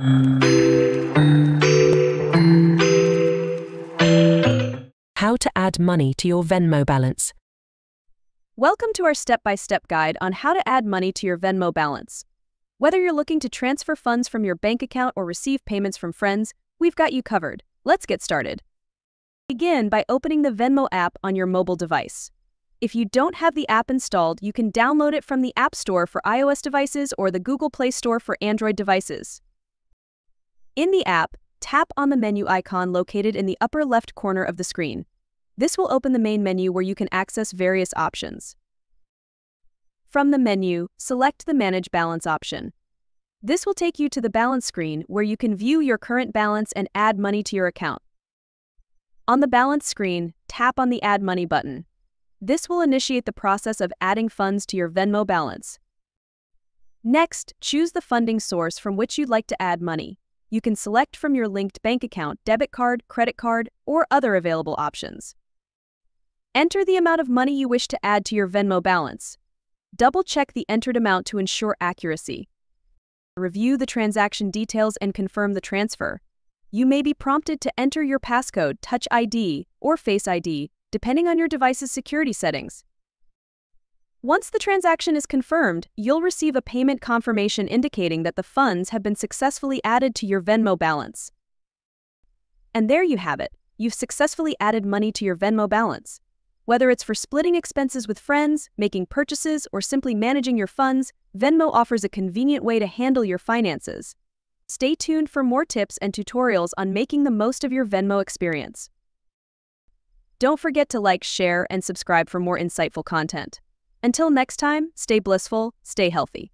How to add money to your Venmo balance. Welcome to our step by step guide on how to add money to your Venmo balance. Whether you're looking to transfer funds from your bank account or receive payments from friends, we've got you covered. Let's get started. Begin by opening the Venmo app on your mobile device. If you don't have the app installed, you can download it from the App Store for iOS devices or the Google Play Store for Android devices. In the app, tap on the menu icon located in the upper left corner of the screen. This will open the main menu where you can access various options. From the menu, select the Manage Balance option. This will take you to the balance screen where you can view your current balance and add money to your account. On the balance screen, tap on the Add Money button. This will initiate the process of adding funds to your Venmo balance. Next, choose the funding source from which you'd like to add money you can select from your linked bank account, debit card, credit card, or other available options. Enter the amount of money you wish to add to your Venmo balance. Double-check the entered amount to ensure accuracy. Review the transaction details and confirm the transfer. You may be prompted to enter your passcode, Touch ID, or Face ID, depending on your device's security settings. Once the transaction is confirmed, you'll receive a payment confirmation indicating that the funds have been successfully added to your Venmo balance. And there you have it. You've successfully added money to your Venmo balance. Whether it's for splitting expenses with friends, making purchases, or simply managing your funds, Venmo offers a convenient way to handle your finances. Stay tuned for more tips and tutorials on making the most of your Venmo experience. Don't forget to like, share, and subscribe for more insightful content. Until next time, stay blissful, stay healthy.